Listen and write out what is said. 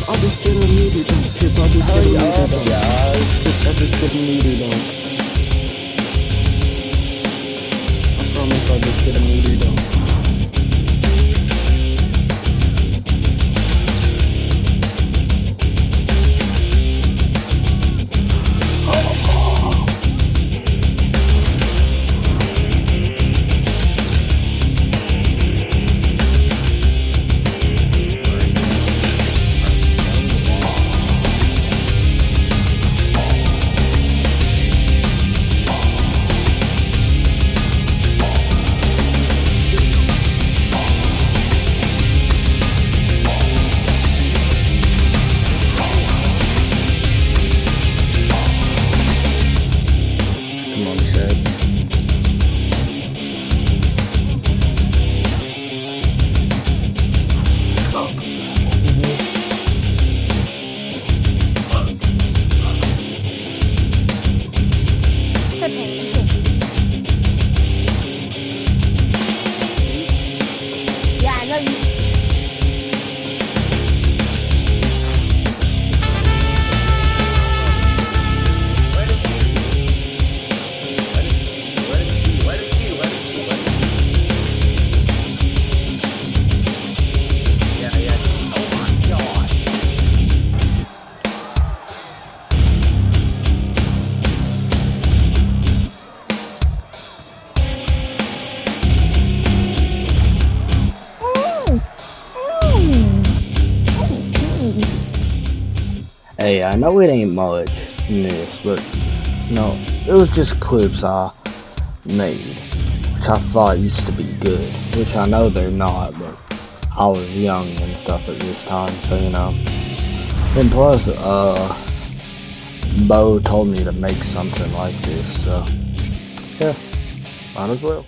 Skip other shit immediately. Skip other shit Hurry up, immediately. guys. Skip other shit immediately. I promise I'll just get immediately. Come on, Shed. Yeah, I know you. Hey, I know it ain't much in this, but no, it was just clips I made, which I thought used to be good, which I know they're not, but I was young and stuff at this time, so you know. And plus, uh, Bo told me to make something like this, so yeah, might as well.